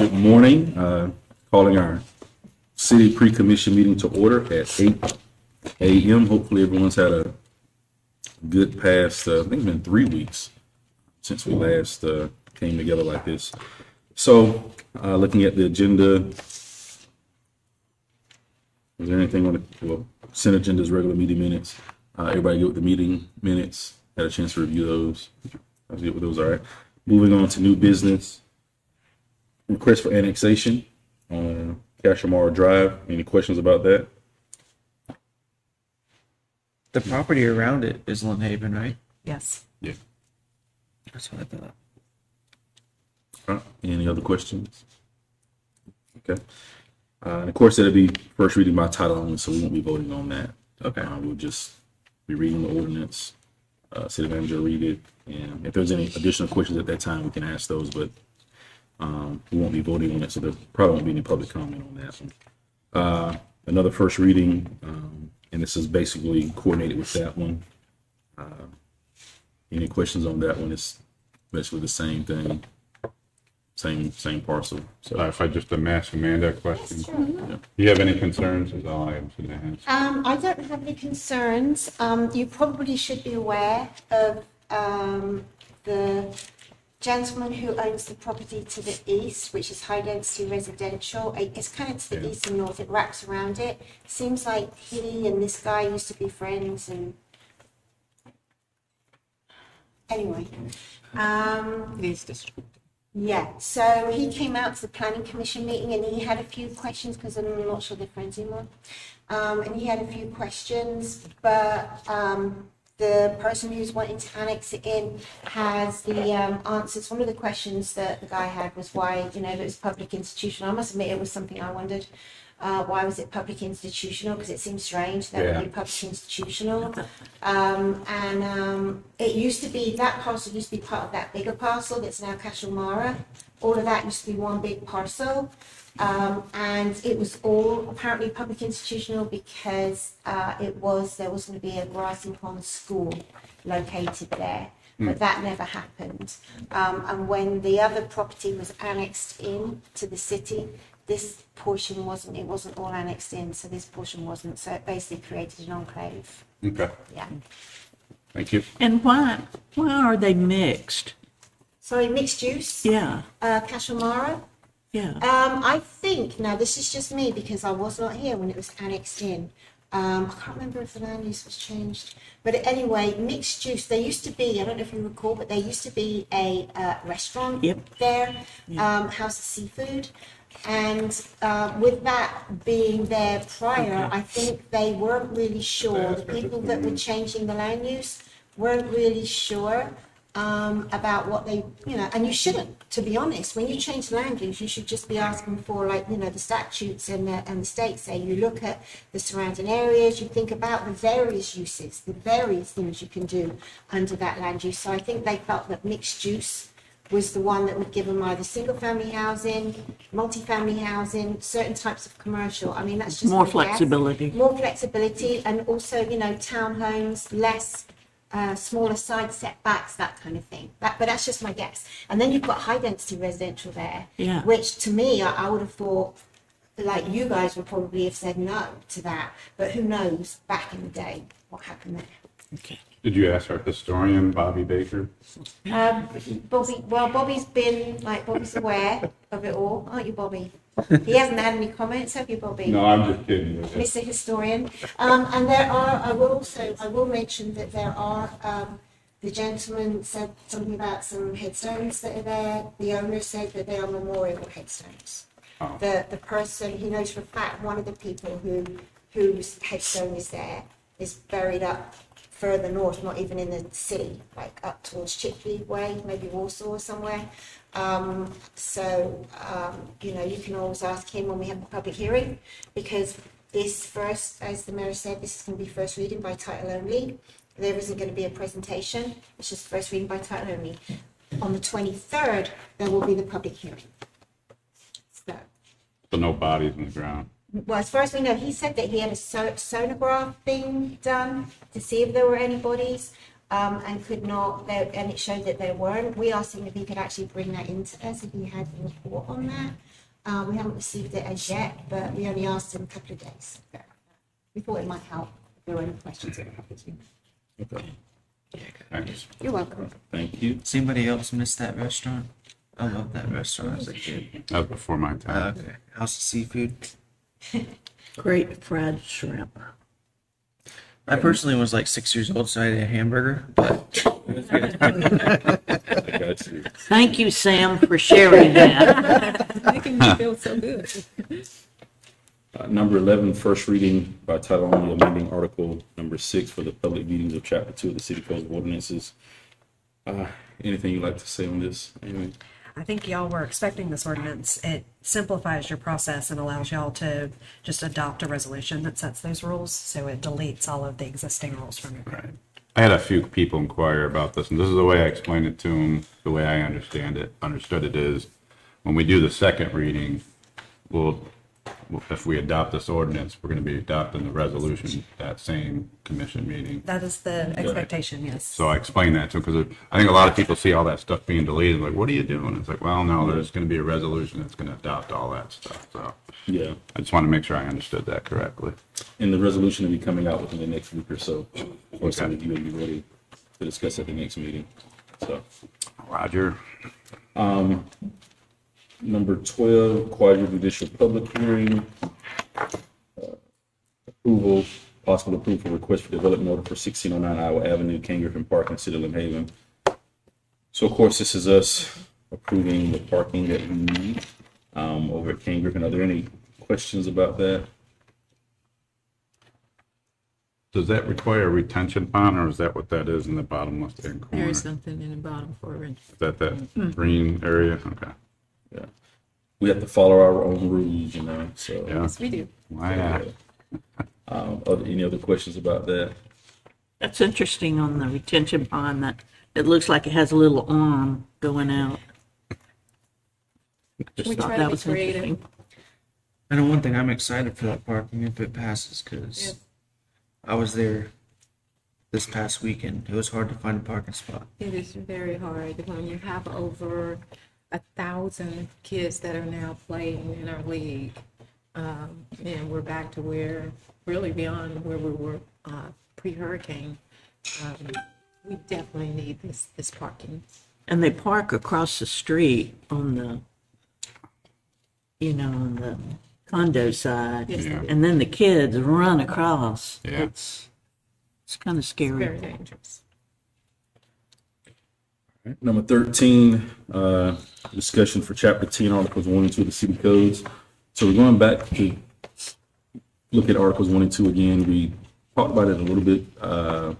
Good morning. Uh, Calling our city pre-commission meeting to order at eight AM. Hopefully, everyone's had a good past, uh, I think it's been three weeks since we last uh, came together like this. So, uh, looking at the agenda, is there anything on the, well, consent agenda's regular meeting minutes? Uh, Everybody good with the meeting minutes? Had a chance to review those? I was good with those, all right. Moving on to new business. Request for annexation on Cashemar Drive. Any questions about that? The property around it is Lynn Haven, right? Yes. Yeah. That's what I thought. All right. Any other questions? Okay. Uh, and of course, it'll be first reading by title only, so we won't be voting on that. Okay. Uh, we'll just be reading the ordinance. Uh, city manager will read it, and if there's any additional questions at that time, we can ask those, but um, we won't be voting on it, so there probably won't be any public comment on that one. Uh, another first reading, um, and this is basically coordinated with that one. Uh, Any questions on that one? It's basically the same thing, same, same parcel, Uh. If I just ask Amanda a question. Do you have any concerns? Is all I am to ask. Um, I don't have any concerns. Um, you probably should be aware of, um, the gentleman who owns the property to the east, which is high density residential. It's kind of to the Yeah. east and north, it wraps around it. Seems like he and this guy used to be friends and anyway. Um, It is district. yeah, so he came out to the planning commission meeting and he had a few questions because I'm not sure they're friends anymore. Um, and he had a few questions, but, um, the person who's wanting to annex it in has the, um, answers. One of the questions that the guy had was why, you know, if it was public institutional. I must admit, it was something I wondered. Uh, why was it public institutional? Because it seems strange that it would be public institutional. Um, and um, it used to be that parcel used to be part of that bigger parcel that's now Cashel All of that used to be one big parcel. Um, and it was all apparently public institutional because uh, it was there was going to be a grassy pond school located there. But that never happened. Um, and when the other property was annexed in to the city, this portion wasn't, it wasn't all annexed in, so this portion wasn't. So it basically created an enclave. Okay, Yeah. thank you. And why, why are they mixed? Sorry, mixed use, Yeah, uh, Cashel yeah. Um, I think, now this is just me because I was not here when it was annexed in. Um, I can't remember if the land use was changed. But anyway, mixed use, there used to be, I don't know if you recall, but there used to be a uh, restaurant Yep. there, um, House of Seafood. And uh, with that being there prior, I think they weren't really sure, the people that were changing the land use weren't really sure um, about what they, you know, and you shouldn't, to be honest. When you change land use, you should just be asking for, like, you know, the statutes and the, and the states say you look at the surrounding areas, you think about the various uses, the various things you can do under that land use. So I think they felt that mixed use was the one that would give them either single-family housing, multi-family housing, certain types of commercial. I mean, that's just More my guess. flexibility. More flexibility, and also, you know, townhomes, less, uh, smaller side setbacks, that kind of thing. That, but that's just my guess. And then you've got high-density residential there, Yeah. which to me, I, I would have thought, like you guys would probably have said no to that. But who knows? Back in the day, what happened there? Okay. Did you ask our historian, Bobby Baker? Um, Bobby, well, Bobby's been, like, Bobby's aware of it all, aren't you, Bobby? He hasn't had any comments, have you, Bobby? No, I'm just kidding. Mr. Historian. Um, and there are, I will also, I will mention that there are, um, the gentleman said something about some headstones that are there. The owner said that they are memorial headstones. Oh. The, the person, he knows for a fact, one of the people who, whose headstone is there is buried up further north, not even in the city, like up towards Chipley Way, maybe Wausau or somewhere. Um, so, um, you know, you can always ask him when we have the public hearing, because this first, as the mayor said, this is going to be first reading by title only. There isn't going to be a presentation, it's just first reading by title only. On the 23rd, there will be the public hearing. So, So no bodies in the ground. well, as far as we know, he said that he had a so- sonograph thing done to see if there were any bodies, um, and could not, there, and it showed that there weren't. We asked him if he could actually bring that into us, if he had a report on that. Uh, we haven't received it as yet, but we only asked him a couple of days. We thought it might help if there were any questions. Okay, Thanks. You're welcome. thank you. Does anybody else miss that restaurant? I love that restaurant as a kid. That was before my Uh, time. okay. House of Seafood. Great fried shrimp. I personally was like six years old, so I ate a hamburger, but I got you. Thank you, Sam, for sharing that. Making me feel so good. Uh, Number 11, first reading by title only, amending Article Number 6 for the public meetings of Chapter 2 of the City Code of Ordinances. Uh, Anything you'd like to say on this, Amy? I think y'all were expecting this ordinance. It simplifies your process and allows y'all to just adopt a resolution that sets those rules. So it deletes all of the existing rules from your code. I had a few people inquire about this, and this is the way I explained it to them, the way I understand it, understood it is, when we do the second reading, we'll, if we adopt this ordinance, we're gonna be adopting the resolution that same commission meeting. That is the expectation, yes. So I explained that to them, because I think a lot of people see all that stuff being deleted, like, what are you doing? It's like, well, no, there's gonna be a resolution that's gonna adopt all that stuff, so. Yeah, I just want to make sure I understood that correctly. and the resolution will be coming out within the next week or so. Or so Okay. you will be ready to discuss at the next meeting, so. Roger. Um, Number 12, quasi-judicial public hearing. Uh, Approval, possible approval for request for development order for 1609 Iowa Avenue, King Griffin Park in City of Lynn Haven. So of course, this is us approving the parking that we need um, over at King Griffin. Are there any questions about that? Does that require a retention pond, or is that what that is in the bottom left-hand corner? There is Is something in the bottom for it. that that green area? Okay. Yeah. We have to follow our own rules, you know, so. Yeah. Yes, we do. Why not? Um, are there any other questions about that? That's interesting on the retention pond that it looks like it has a little arm going out. Just We thought try that be was creative. interesting. I know one thing. I'm excited for that parking if it passes because Yeah. I was there this past weekend. It was hard to find a parking spot. It is very hard when you have over a thousand kids that are now playing in our league. Um, and we're back to where, really beyond where we were, uh, pre-hurricane. Um, we definitely need this, this parking. And they park across the street on the, you know, on the condo side. Yes, Yeah. And then the kids run across. Yeah. It's, it's kind of scary. Very dangerous. Number 13, uh, discussion for chapter 10, articles 1 and 2 of the city codes. So we're going back to look at articles 1 and 2 again. We talked about it a little bit uh,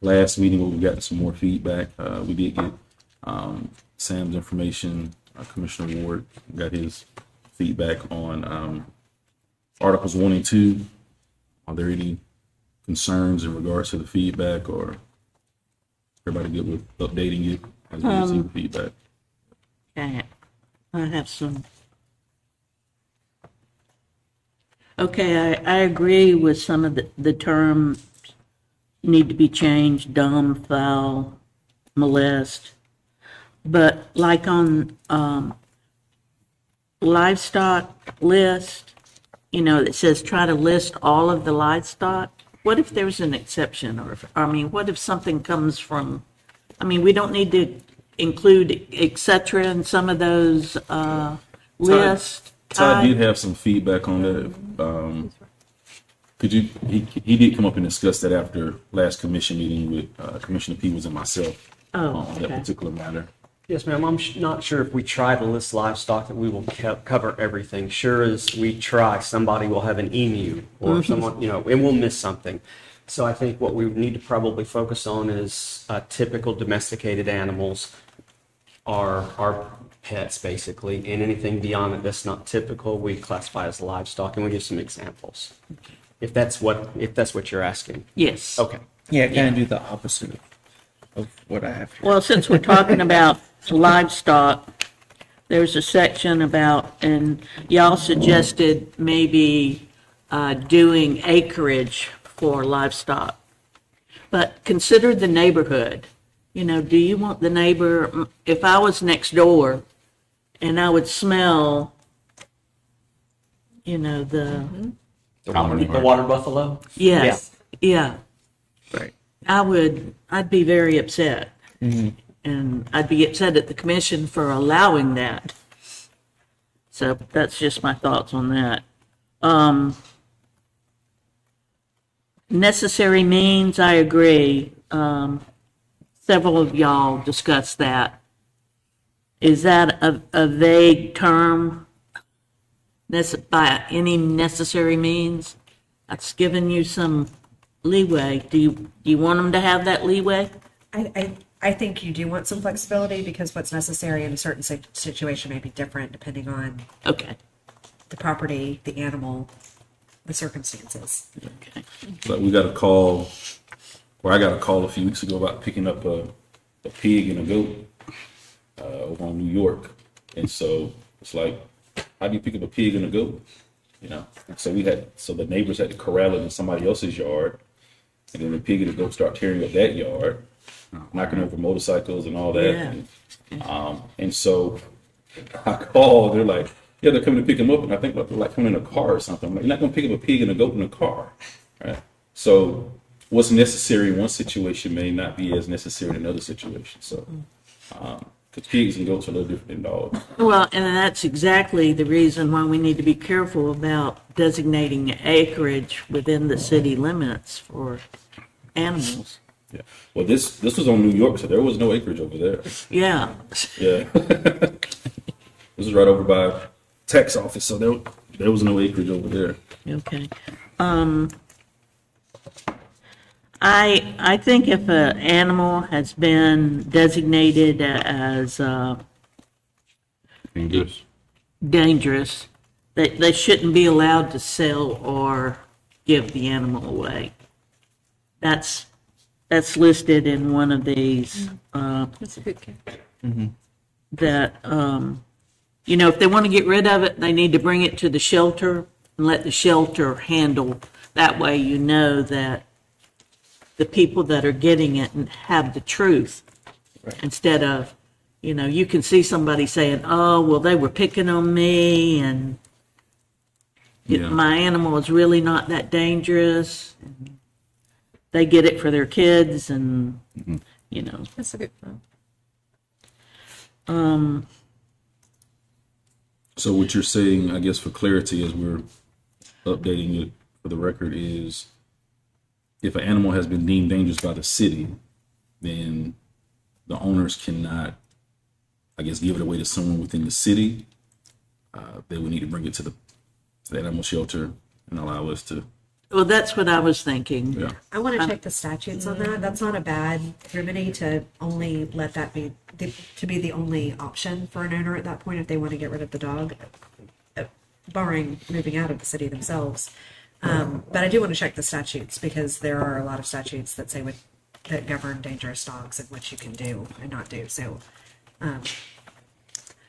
last meeting where we got some more feedback. Uh, We did get um, Sam's information, uh, Commissioner Ward got his feedback on um, articles 1 and 2. Are there any concerns in regards to the feedback or everybody good with updating it as we receive the feedback? Okay, I have some. Okay, I, I agree with some of the, the terms need to be changed, dumb, foul, molest. But like on, um, livestock list, you know, it says try to list all of the livestock. What if there's an exception or, if- I mean, what if something comes from I mean, we don't need to include et cetera in some of those, uh, lists. Todd did have some feedback on that. Um, could you, he, he did come up and discuss that after last commission meeting with, uh, Commissioner Peebles and myself. Oh, On that okay. particular matter. Yes, ma'am. I'm sh- not sure if we try to list livestock that we will co- cover everything. Sure as we try, somebody will have an emu or someone, you know, and we'll miss something. So I think what we need to probably focus on is uh, typical domesticated animals are our pets, basically, and anything beyond it that's not typical, we classify as livestock, and we give some examples. If that's what if that's what you're asking. Yes. Okay. Yeah, kind of do the opposite of, of what I have here. Well, since we're talking about livestock, there's a section about, and y'all suggested maybe uh, doing acreage for livestock. But consider the neighborhood. You know, do you want the neighbor, if I was next door and I would smell you know, the, The water, the water buffalo? yes, yeah. Right. I would, I'd be very upset. And I'd be upset at the commission for allowing that. So that's just my thoughts on that. Um, necessary means, I agree. Um, several of y'all discussed that. Is that a, a vague term? By any necessary means? That's giving you some leeway. Do you, do you want them to have that leeway? I, I, I think you do want some flexibility because what's necessary in a certain si- situation may be different depending on Okay, the property, the animal, the circumstances. okay. But we got a call, or I got a call a few weeks ago about picking up a, a pig and a goat uh, over on New York. And so it's like, how do you pick up a pig and a goat? You know, and so we had, so the neighbors had to corral it in somebody else's yard. And then the pig and the goat start tearing up that yard, knocking over motorcycles and all that. Yeah. And, um, and so I called, they're like, yeah, they're coming to pick him up. And I think like, they're like coming in a car or something. I'm like, you're not going to pick up a pig and a goat in a car. Right. So what's necessary in one situation may not be as necessary in another situation. So, because pigs and goats are a little different than dogs. Well, and that's exactly the reason why we need to be careful about designating acreage within the city limits for animals. Yeah. Well, this this was on New York, so there was no acreage over there. Yeah, Yeah. this is right over by tax office, so there there was no acreage over there. okay. Um, I, I think if an animal has been designated as, uh, Dangerous. dangerous, they, they shouldn't be allowed to sell or give the animal away. That's, that's listed in one of these, uh, That's a good catch. that, um, you know, if they want to get rid of it, they need to bring it to the shelter and let the shelter handle. That way you know that the people that are getting it have the truth. Instead of, you know, you can see somebody saying, oh, well, they were picking on me and it- Yeah. my animal is really not that dangerous. They get it for their kids and, you know. That's a good point. Um, So what you're saying, I guess, for clarity, as we're updating it for the record, is if an animal has been deemed dangerous by the city, then the owners cannot, I guess, give it away to someone within the city. Uh, they would need to bring it to the, to the animal shelter and allow us to. Well, that's what I was thinking. Yeah. I want to check the statutes on that. That's not a bad remedy to only let that be, the- to be the only option for an owner at that point if they want to get rid of the dog, uh, barring moving out of the city themselves. Um, but I do want to check the statutes because there are a lot of statutes that say what, that govern dangerous dogs and what you can do and not do. So, um,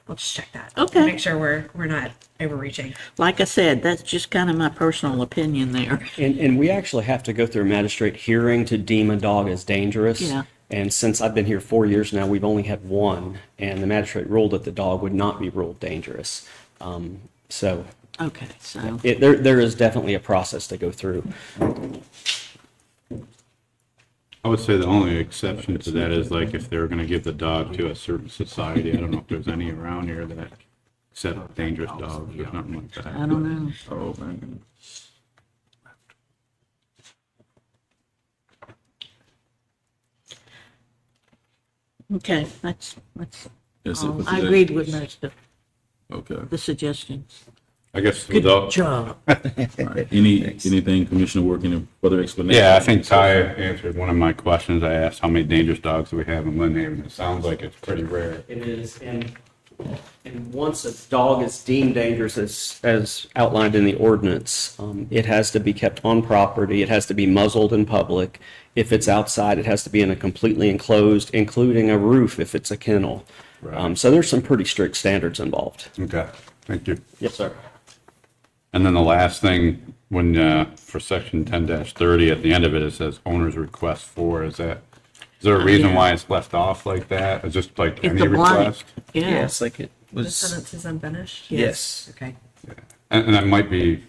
I'll just check that. Okay. Make sure we're, we're not overreaching. Like I said, that's just kind of my personal opinion there. And, and we actually have to go through a magistrate hearing to deem a dog as dangerous. Yeah. And since I've been here four years now, we've only had one, and the magistrate ruled that the dog would not be ruled dangerous. Um, so Okay, so, it, there, there is definitely a process to go through. I would say the only exception to that is like if they were gonna give the dog to a certain society, I don't know if there's any around here that accept dangerous dogs or something like I that. don't know. Oh, man. Okay, that's, that's, That's it all. for I today. agreed with most of Okay. the suggestions. I guess Good without, job. All right. Any, anything, Commissioner Work, any further explanation? yeah, I think Ty answered one of my questions. I asked how many dangerous dogs do we have in Lynn Haven? It sounds like it's pretty rare. It is, and, and once a dog is deemed dangerous as, as outlined in the ordinance, um, it has to be kept on property, it has to be muzzled in public. If it's outside, it has to be in a completely enclosed, including a roof if it's a kennel. Um, so there's some pretty strict standards involved. Okay, thank you. Yes, sir. And then the last thing, when, uh, for section ten thirty, at the end of it, it says owner's request for, is that, is there a reason why it's left off like that? It's just like It's any a blank. request? Yeah, Yeah, it's like it The was. sentence is unfinished? Yes. Okay. And, and that might be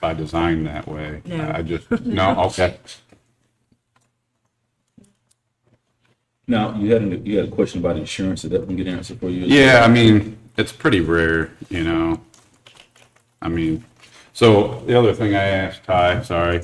by design that way. No. I just, no, okay. Now, you had, a- you had a question about insurance, did that one get answered for you? Yeah, I mean, it's pretty rare, you know. I mean, so the other thing I asked Ty, sorry,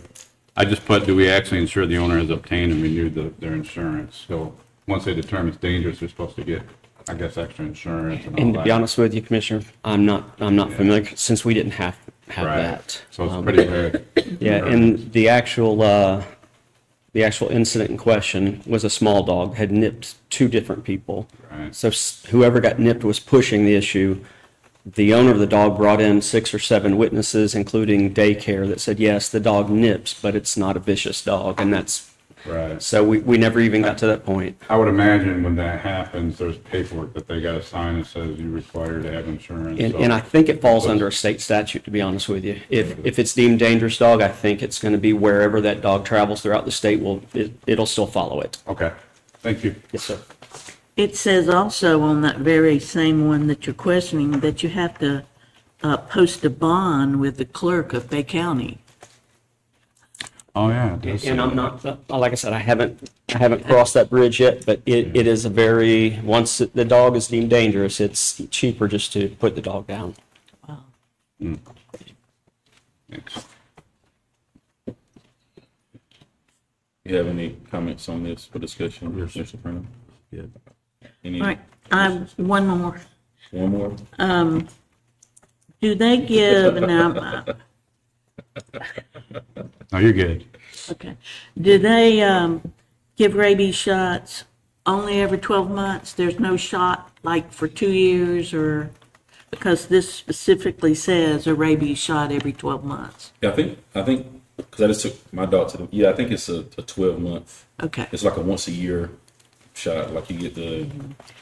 I just put, do we actually ensure the owner has obtained and renewed the, their insurance? So once they determine it's dangerous, they're supposed to get, I guess, extra insurance and all And to be that. honest with you, Commissioner, I'm not, I'm not familiar, since we didn't have, have Right. that. So it's Um, pretty rare. Yeah, and the actual, uh, the actual incident in question was a small dog, had nipped two different people. Right. So s- whoever got nipped was pushing the issue. The owner of the dog brought in six or seven witnesses, including daycare, that said, yes, the dog nips, but it's not a vicious dog, and that's, Right. so we, we never even got to that point. I would imagine when that happens, there's paperwork that they gotta sign that says you're required to have insurance. And, so- and I think it falls under a state statute, to be honest with you. If, if it's deemed dangerous dog, I think it's gonna be wherever that dog travels throughout the state will, it, it'll still follow it. Okay, thank you. Yes, sir. It says also on that very same one that you're questioning that you have to uh, post a bond with the clerk of Bay County. Oh, yeah. it does And say I'm that. not, uh, like I said, I haven't, I haven't crossed that bridge yet, but it, it is a very, once the dog is deemed dangerous, it's cheaper just to put the dog down. Thanks. You have any comments on this for discussion, Mr. Brennan? Yeah. Any, All right, um, one more. one more? Do they give, now, uh, No, you're good. okay, do they, um, give rabies shots only every 12 months? There's no shot like for two years or, because this specifically says a rabies shot every 12 months. Yeah, I think, I think, because I just took my dog to the, yeah, I think it's a, a twelve month, Okay. it's like a once a year shot, like you get the,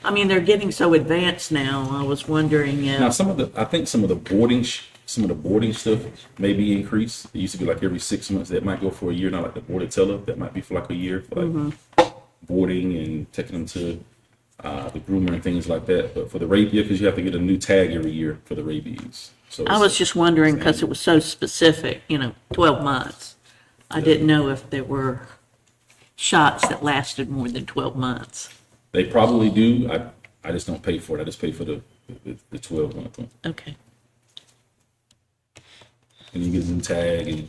I mean, they're getting so advanced now. I was wondering now some of the, I think some of the boarding, sh- some of the boarding stuff may be increased. It used to be like every six months, that might go for a year, not like the Bordetella, that might be for like a year, for like boarding and taking them to, uh, the groomer and things like that. But for the rabies, because you have to get a new tag every year for the rabies. So I it's- was just wondering because it was so specific, you know, 12 months. I didn't know if there were shots that lasted more than 12 months. They probably do. I I just don't pay for it. I just pay for the the, the twelve month one. Okay. And you get a new tag and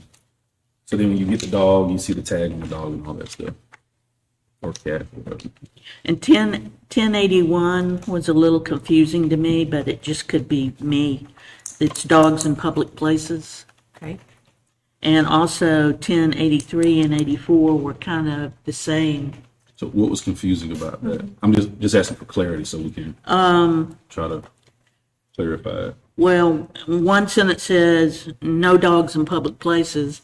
so then when you get the dog, you see the tag on the dog and all that stuff. Or cat, whatever. And 10, 1081 was a little confusing to me, but it just could be me. It's dogs in public places. Okay. And also 1083 and 84 were kind of the same. So what was confusing about that? I'm just just asking for clarity so we can um try to clarify it. Well, one sentence says, no dogs in public places.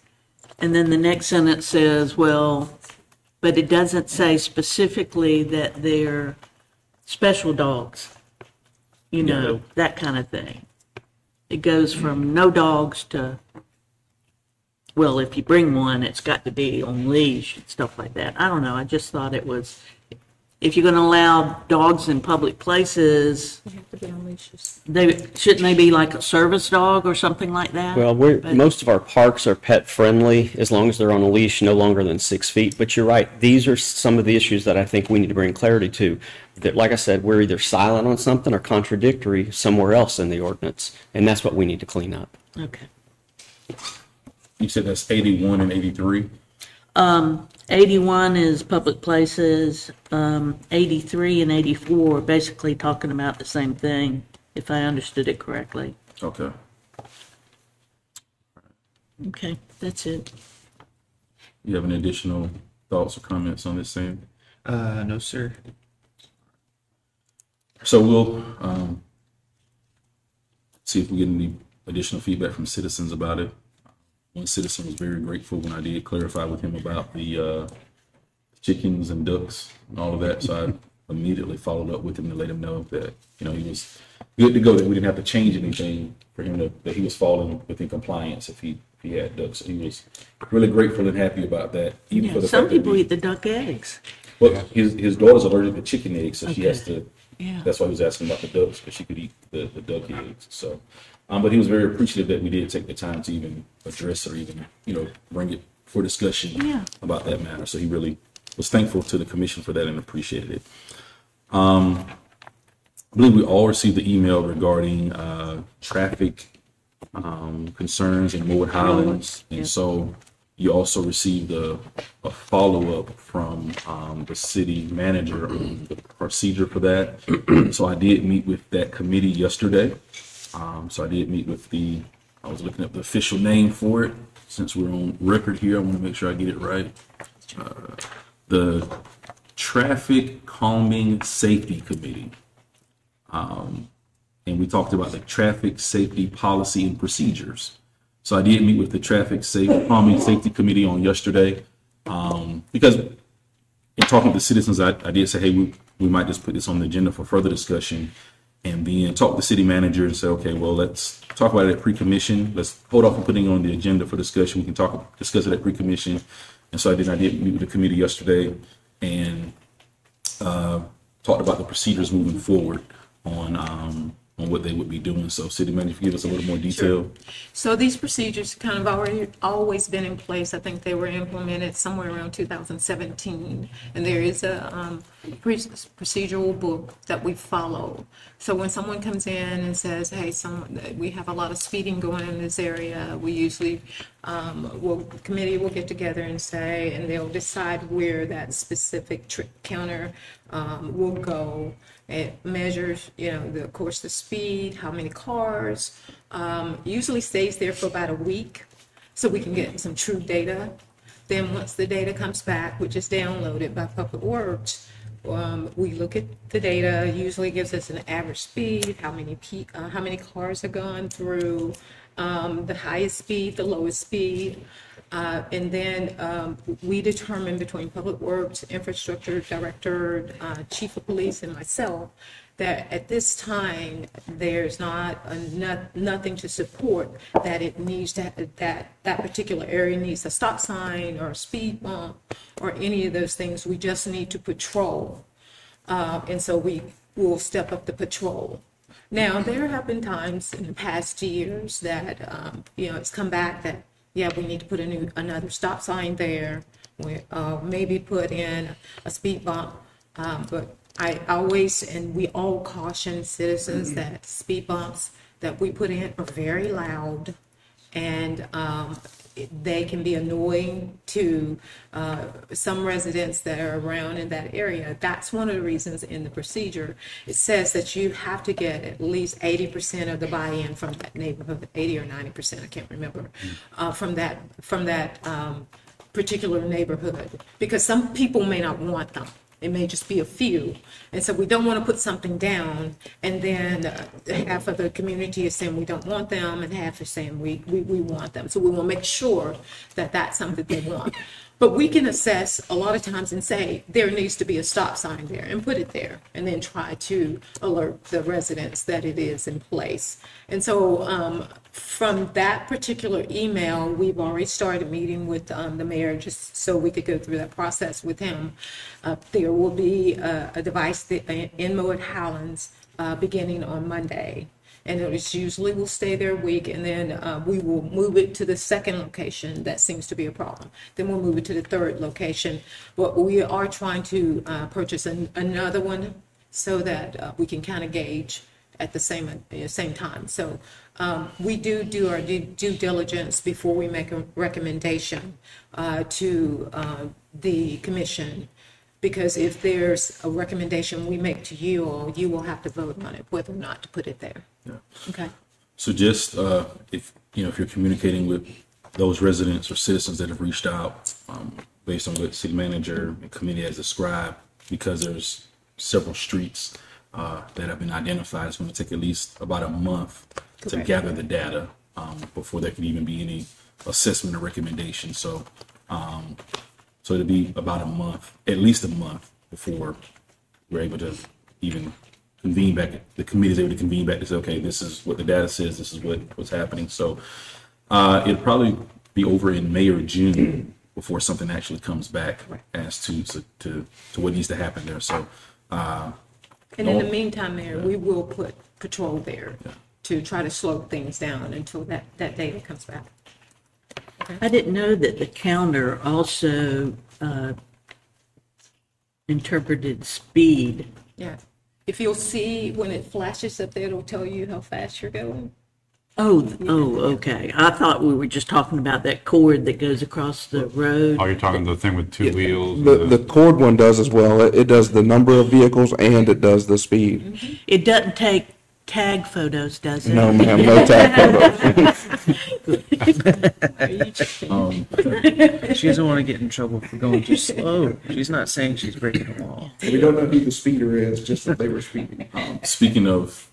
And then the next sentence says, well, but it doesn't say specifically that they're special dogs. You know, that kind of thing. It goes from no dogs to, well, if you bring one, it's got to be on leash and stuff like that. I don't know. I just thought it was, if you're going to allow dogs in public places, They have to be on leashes. they, shouldn't they be like a service dog or something like that? Well, we're, But- most of our parks are pet friendly as long as they're on a leash no longer than six feet. But you're right, these are some of the issues that I think we need to bring clarity to. That, like I said, we're either silent on something or contradictory somewhere else in the ordinance, and that's what we need to clean up. Okay. You said that's eighty one and eighty three? 81 is public places, um, 83 and 84 are basically talking about the same thing, if I understood it correctly. Okay. Okay, that's it. You have any additional thoughts or comments on this, Sam? Uh, no, sir. So we'll um, see if we get any additional feedback from citizens about it. One citizen was very grateful when I did clarify with him about the uh, chickens and ducks and all of that. So I immediately followed up with him to let him know that you know he was good to go. That we didn't have to change anything for him to that he was falling within compliance if he if he had ducks. So he was really grateful and happy about that. Even for Yeah, the some people we- eat the duck eggs. well, his his daughter's allergic to chicken eggs, so she has to. Yeah. That's why he was asking about the ducks because she could eat the, the duck eggs. So, Um, but he was very appreciative that we did take the time to even address or even, you know, bring it for discussion Yeah. about that matter. So he really was thankful to the commission for that and appreciated it. Um, I believe we all received the email regarding, uh, traffic, um, concerns in Mowat Highlands. Yeah. And so you also received a, a follow-up from, um, the city manager on the procedure for that. So I did meet with that committee yesterday. Um, so I did meet with the, I was looking up the official name for it. Since we're on record here, I want to make sure I get it right. Uh, The Traffic Calming Safety Committee. Um, and we talked about the traffic safety policy and procedures. So I did meet with the Traffic Safe Calming Safety Committee on yesterday. Um, because in talking to citizens, I, I did say, hey, we, we might just put this on the agenda for further discussion. And then talk to the city manager and say, okay, well, let's talk about it at pre-commission. Let's hold off on putting it on the agenda for discussion. We can talk, discuss it at pre-commission. And so I did, I did meet with the committee yesterday and, uh, talked about the procedures moving forward on, um, on what they would be doing. So city manager, give us a little more detail. Sure. So these procedures kind of already, always been in place. I think they were implemented somewhere around 2017. And there is a um, procedural book that we follow. So when someone comes in and says, hey, some, we have a lot of speeding going in this area, we usually, um, will, the committee will get together and say, and they'll decide where that specific counter um, will go. It measures, you know, the, of course, the speed, how many cars. Um, usually stays there for about a week, so we can get some true data. Then once the data comes back, which is downloaded by Public Works, um, we look at the data. Usually gives us an average speed, how many uh, how many cars are gone through, um, the highest speed, the lowest speed. Uh, and then um, we determine between Public Works, Infrastructure Director, uh, Chief of Police, and myself that at this time there's not a, not, nothing to support that it needs to that that particular area needs a stop sign or a speed bump or any of those things. We just need to patrol, uh, and so we will step up the patrol. Now, there have been times in the past years that, um, you know, it's come back that, yeah, we need to put a new, another stop sign there. We, uh, maybe put in a speed bump. Um, but I always, and we all caution citizens that speed bumps that we put in are very loud and um, they can be annoying to uh, some residents that are around in that area. That's one of the reasons in the procedure, it says that you have to get at least eighty percent of the buy-in from that neighborhood, eighty or ninety percent, I can't remember, uh, from that, from that um, particular neighborhood, because some people may not want them. It may just be a few. And so we don't want to put something down and then uh, half of the community is saying we don't want them and half is saying we, we, we want them. So we to make sure that that's something they want. But we can assess a lot of times and say, there needs to be a stop sign there and put it there and then try to alert the residents that it is in place. And so um, from that particular email, we've already started meeting with um, the mayor just so we could go through that process with him. Uh, There will be a, a device that- in Mowat Highlands uh, beginning on Monday. And it usually will stay there a week and then uh, we will move it to the second location. That seems to be a problem. Then we'll move it to the third location. But we are trying to uh, purchase an, another one so that uh, we can kind of gauge at the same, uh, same time. So um, we do do our due due diligence before we make a recommendation uh, to uh, the commission. Because if there's a recommendation we make to you all, you will have to vote on it, whether or not to put it there. Okay. So just, uh, if, you know, if you're communicating with those residents or citizens that have reached out, um, based on what city manager and committee has described, because there's several streets, uh, that have been identified, it's gonna take at least about a month to gather the data, um, before there can even be any assessment or recommendation. So, um, so it'll be about a month, at least a month before we're able to even convene back, the committee is able to convene back to say, okay, this is what the data says, this is what, what's happening. So, uh, it'll probably be over in May or June before something actually comes back as to, to, to to what needs to happen there. So, uh, And in the meantime, Mayor, we will put patrol there to try to slow things down until that, that data comes back. I didn't know that the counter also uh, interpreted speed. Yeah. If you'll see when it flashes up there, it'll tell you how fast you're going. Oh, oh, okay. I thought we were just talking about that cord that goes across the road. Oh, you're talking the thing with two wheels? The, and the cord one does as well. It, it does the number of vehicles and it does the speed. It doesn't take tag photos, does it? No, ma'am, no tag photos. Um, She doesn't want to get in trouble for going too slow. She's not saying she's breaking the law. We don't know who the speeder is, just that they were speeding. Speaking of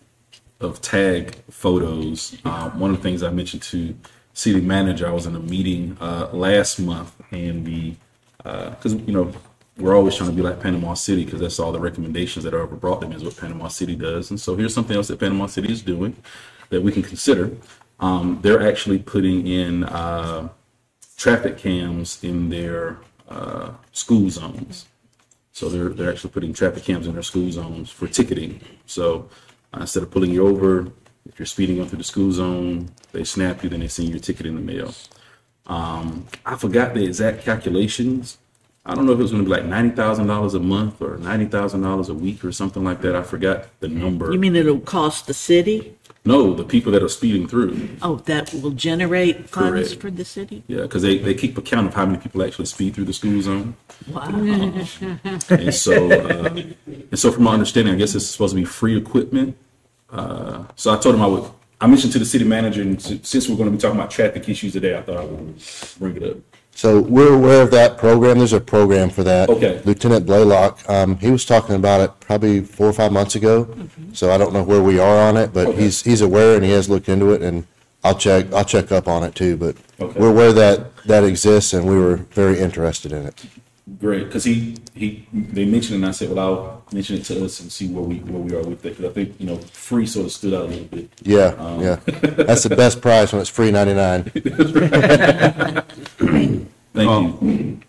of tag photos, um, one of the things I mentioned to city manager, I was in a meeting uh, last month, and the because you know we're always trying to be like Panama City because that's all the recommendations that are ever brought me is what Panama City does, and so here's something else that Panama City is doing that we can consider. Um, they're actually putting in uh, traffic cams in their uh, school zones. So they're, they're actually putting traffic cams in their school zones for ticketing. So uh, instead of pulling you over, if you're speeding up through the school zone, they snap you, then they send you your ticket in the mail. Um, I forgot the exact calculations. I don't know if it was going to be like ninety thousand dollars a month or ninety thousand dollars a week or something like that. I forgot the number. You mean it'll cost the city? no, the people that are speeding through. Oh, that will generate funds Correct. for the city? Yeah, because they, they keep account of how many people actually speed through the school zone. Wow. And so, uh, and so from my understanding, I guess it's supposed to be free equipment. Uh, so I told him I would, I mentioned to the city manager, and since we're going to be talking about traffic issues today, I thought I would bring it up. So we're aware of that program. There's a program for that. Okay. Lieutenant Blaylock, um, he was talking about it probably four or five months ago. So I don't know where we are on it, but Okay. he's, he's aware and he has looked into it and I'll check, I'll check up on it too, but Okay. we're aware that, that exists and we were very interested in it. Great, because he, he, they mentioned it, and I said, well, I'll mention it to us and see where we, where we are with it, because I think, you know, free sort of stood out a little bit. Yeah, Um. yeah. That's the best price when it's free ninety-nine. Thank Well, you.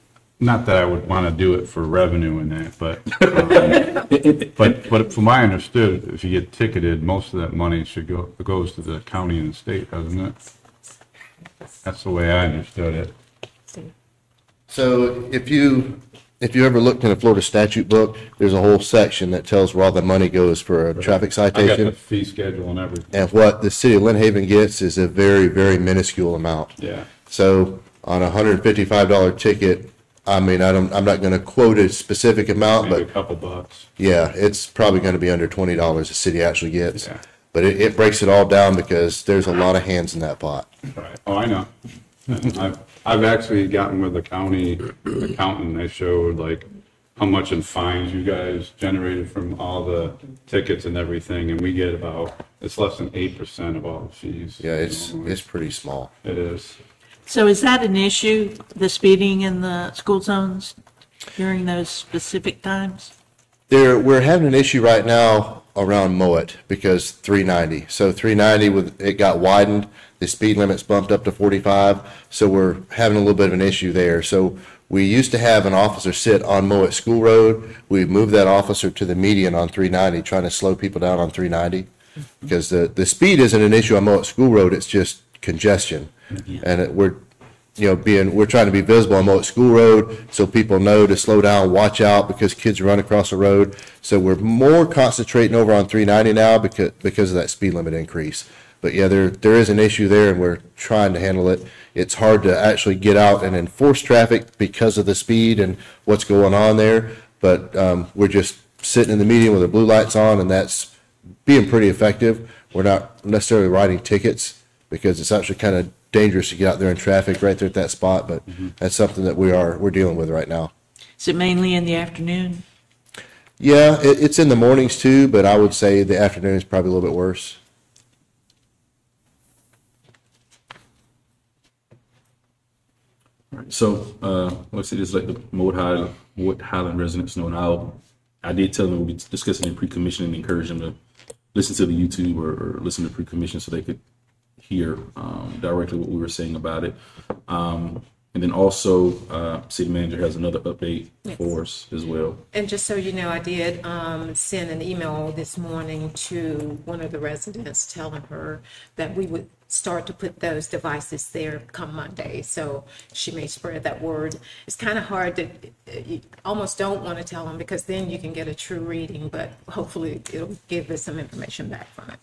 Not that I would want to do it for revenue in that, but, um, but, but from my I understood, if you get ticketed, most of that money should go, goes to the county and the state, doesn't it? That's the way I understood it. So if you, if you ever looked in a Florida statute book, there's a whole section that tells where all the money goes for a traffic I got the citation. fee schedule and everything, And what the city of Lynn Haven gets is a very, very minuscule amount. yeah. So on a hundred and fifty-five dollar ticket, I mean, I don't, I'm not gonna quote a specific amount, Maybe a but couple bucks. yeah, it's probably gonna be under twenty dollars the city actually gets. Yeah. But it, it breaks it all down because there's a lot of hands in that pot. Right. Oh, I know. I've, I've actually gotten with the county accountant, they showed like how much in fines you guys generated from all the tickets and everything, and we get about, it's less than eight percent of all the fees. Yeah, it's, it's pretty small. It is. So is that an issue, the speeding in the school zones during those specific times? There, we're having an issue right now around Mowat because three ninety. So three ninety with, it got widened, the speed limit's bumped up to forty-five, so we're having a little bit of an issue there. So we used to have an officer sit on Mowat School Road. We moved that officer to the median on three ninety, trying to slow people down on three ninety. Because the, the speed isn't an issue on Mowat School Road, it's just congestion. And it, we're, you know, being, we're trying to be visible on Mowat School Road, so people know to slow down, watch out, because kids run across the road. So we're more concentrating over on three ninety now because, because of that speed limit increase. But yeah, there, there is an issue there, and we're trying to handle it. It's hard to actually get out and enforce traffic because of the speed and what's going on there. But, um, we're just sitting in the median with the blue lights on, and that's being pretty effective. We're not necessarily writing tickets because it's actually kind of dangerous to get out there in traffic right there at that spot, but that's something that we are, we're dealing with right now. Is it mainly in the afternoon? Yeah, it, it's in the mornings too, but I would say the afternoon is probably a little bit worse. So, uh, let's see, just like the Mowat Highland, Highland residents know, and I'll, I did tell them we'll be discussing in pre-commission and encourage them to listen to the YouTube or, or listen to pre-commission so they could hear, um, directly what we were saying about it. Um, And then also, uh, city manager has another update Yes. for us as well. And just so you know, I did um, send an email this morning to one of the residents telling her that we would start to put those devices there come Monday. So she may spread that word. It's kind of hard to, you almost don't want to tell them because then you can get a true reading, but hopefully it'll give us some information back from it.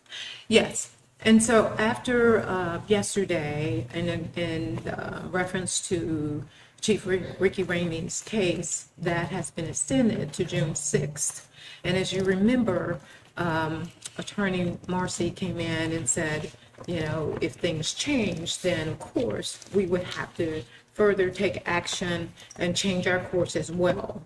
Yes. And so after uh, yesterday, and in, uh, reference to Chief Rick- Ricky Ramie's case, that has been extended to June 6th. And as you remember, um, Attorney Marcy came in and said, you know, if things change, then of course, we would have to further take action and change our course as well.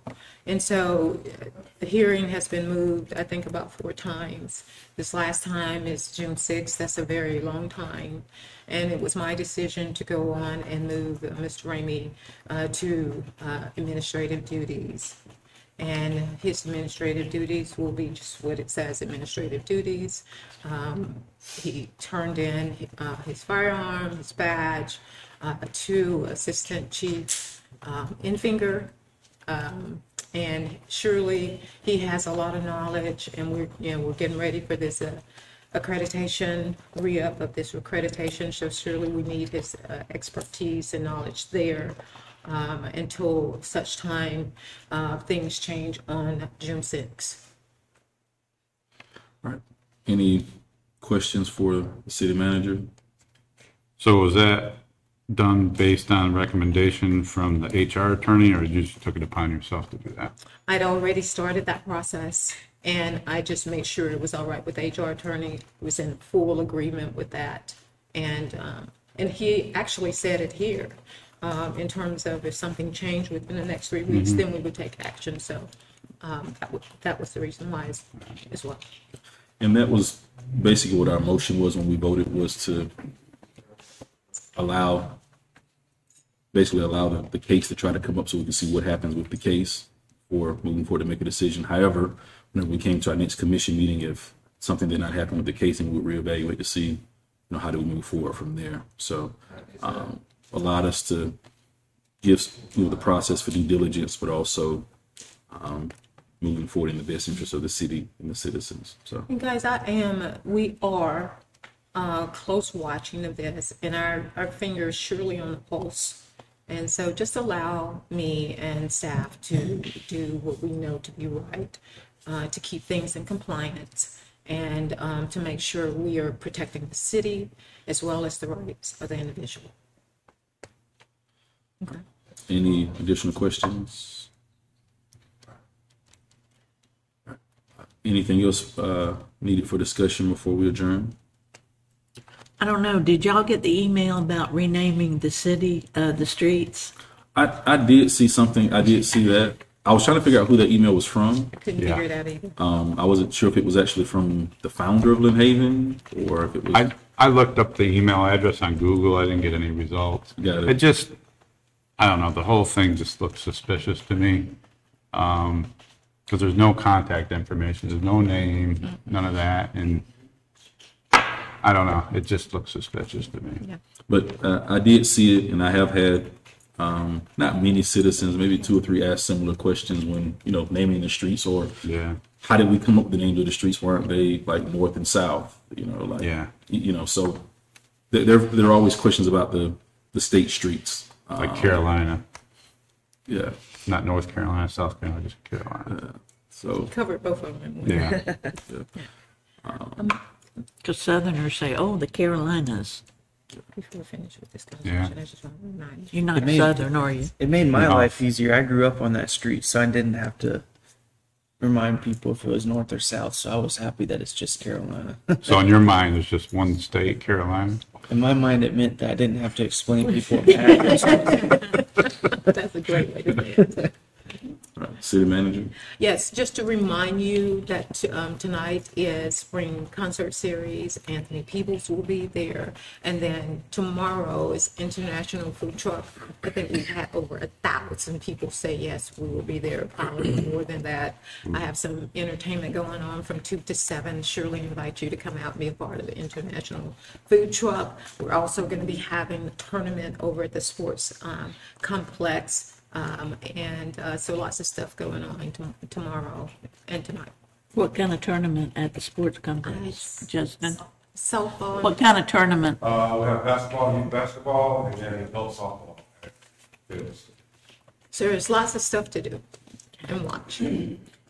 And so uh, the hearing has been moved, I think, about four times. This last time is June 6th. That's a very long time. And it was my decision to go on and move Mr. Ramie uh, to uh, administrative duties. And his administrative duties will be just what it says, administrative duties. Um, He turned in uh, his firearm, his badge, uh, to Assistant Chief um, Infinger. Um, And surely he has a lot of knowledge and we're, you know, we're getting ready for this uh, accreditation, re-up of this accreditation. So surely we need his uh, expertise and knowledge there um, until such time uh, things change on June 6th. All right. Any questions for the city manager? So was that done based on recommendation from the HR attorney, or you just took it upon yourself to do that? I'd already started that process and I just made sure it was all right with the HR attorney, was in full agreement with that. And, um, and he actually said it here, um, in terms of if something changed within the next three weeks, then we would take action. So, um, that was, that was the reason why as, as well. And that was basically what our motion was when we voted was to allow, basically allow the, the case to try to come up so we can see what happens with the case or moving forward to make a decision. However, when we came to our next commission meeting, if something did not happen with the case, then we would reevaluate to see, you know, how do we move forward from there? So, um, allowed us to give, you know, the process for due diligence, but also, um, moving forward in the best interest of the city and the citizens, so. And guys, I am, we are uh, close watching of this, and our, our fingers surely on the pulse. And so just allow me and staff to do what we know to be right, uh, to keep things in compliance, and um, to make sure we are protecting the city as well as the rights of the individual. Okay. Any additional questions? Anything else uh, needed for discussion before we adjourn? I don't know, did y'all get the email about renaming the city, uh, the streets? I, I did see something, I did see that. I was trying to figure out who that email was from. Couldn't Yeah. figure it out either. Um, I wasn't sure if it was actually from the founder of Lynn Haven or if it was. I, I looked up the email address on Google, I didn't get any results. Got it. It just, I don't know, the whole thing just looks suspicious to me. Um, because there's no contact information, there's no name, none of that, and I don't know, it just looks suspicious to me. But uh, I did see it, and I have had um, not many citizens, maybe two or three, ask similar questions when you know naming the streets or Yeah, how did we come up with the names of the streets? Weren't they like north and south? You know, like Yeah. you you know. So there there, there are always questions about the the state streets. Like Carolina, yeah. not North Carolina, South Carolina, just Carolina. So Covered both of them. Yeah, Because um, Southerners say, oh, the Carolinas. Before we finish with this conversation, I just want to remind you. You're not It may- Southern, are you? It made my No. life easier. I grew up on that street, so I didn't have to remind people if it was north or south. So I was happy that it's just Carolina. so in your mind, there's just one state, Carolina? In my mind, it meant that I didn't have to explain people. That's a great way to say it. City manager? Yes, just to remind you that um, tonight is Spring Concert Series. Anthony Peebles will be there. And then tomorrow is International Food Truck. I think we've had over a thousand people say yes, we will be there, probably more than that. I have some entertainment going on from two to seven. Surely invite you to come out and be a part of the International Food Truck. We're also going to be having a tournament over at the sports um, complex. Um, and uh, so lots of stuff going on tom- tomorrow and tonight. What kind of tournament at the sports complex, Nice. Justin? Softball. What kind of tournament? Uh, we have basketball, youth basketball, and then adult softball. Fields. So there's lots of stuff to do and watch.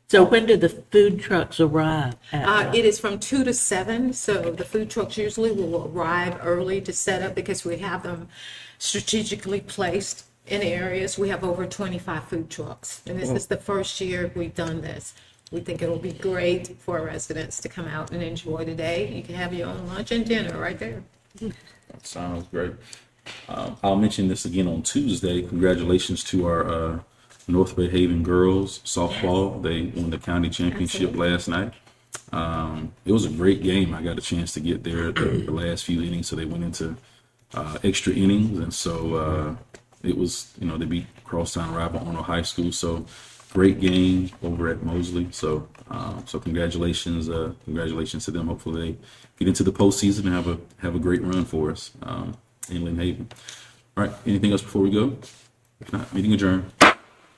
So when do the food trucks arrive? at- Uh, it is from two to seven, so the food trucks usually will arrive early to set up because we have them strategically placed in areas. We have over twenty-five food trucks, and this is the first year we've done this. We think it'll be great for our residents to come out and enjoy the day. You can have your own lunch and dinner right there. That sounds great. Um, I'll mention this again on Tuesday. Congratulations to our uh, North Bay Haven girls softball. They won the county championship last night. Um, it was a great game. I got a chance to get there at the, the last few innings, so they went into uh, extra innings, and so uh, it was you know they beat crosstown rival Arnold High School. So great game over at Mosley. So um, so congratulations, uh, congratulations to them. Hopefully they get into the postseason and have a have a great run for us um, in Lynn Haven. All right, anything else before we go? If not, meeting adjourned.